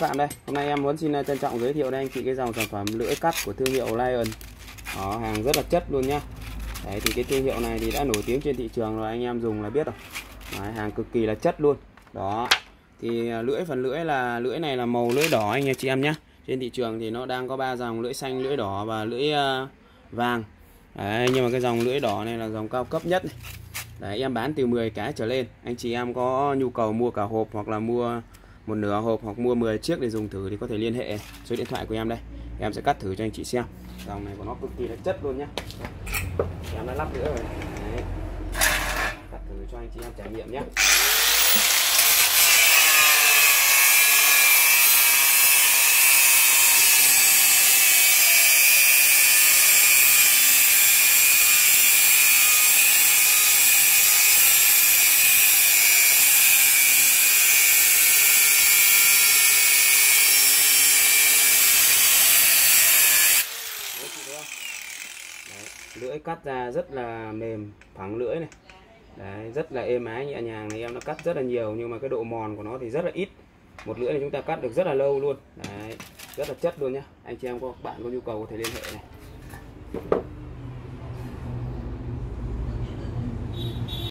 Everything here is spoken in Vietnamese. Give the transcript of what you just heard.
Các bạn đây, hôm nay em muốn xin ờ, trân trọng giới thiệu đây anh chị cái dòng sản phẩm lưỡi cắt của thương hiệu Lion. Đó, hàng rất là chất luôn nhá. Đấy thì cái thương hiệu này thì đã nổi tiếng trên thị trường rồi anh em dùng là biết rồi. Đấy, hàng cực kỳ là chất luôn. Đó. Thì ờ, lưỡi phần lưỡi là lưỡi này là màu lưỡi đỏ anh chị em nhé. Trên thị trường thì nó đang có ba dòng lưỡi xanh, lưỡi đỏ và lưỡi ờ, vàng. Đấy, nhưng mà cái dòng lưỡi đỏ này là dòng cao cấp nhất này. Đấy, em bán từ 10 cái trở lên. Anh chị em có nhu cầu mua cả hộp hoặc là mua một nửa hộp hoặc mua 10 chiếc để dùng thử thì có thể liên hệ số điện thoại của em đây. Em sẽ cắt thử cho anh chị xem. Dòng này của nó cực kỳ là chất luôn nhá. Em đã lắp nữa rồi. Đấy. cắt thử cho anh chị em trải nghiệm nhé Đấy, chị thấy không? Đấy, lưỡi cắt ra rất là mềm phẳng lưỡi này. Đấy, rất là êm ái nhẹ nhàng này em nó cắt rất là nhiều nhưng mà cái độ mòn của nó thì rất là ít. Một lưỡi này chúng ta cắt được rất là lâu luôn. Đấy, rất là chất luôn nhá. Anh chị em có bạn có nhu cầu có thể liên hệ này.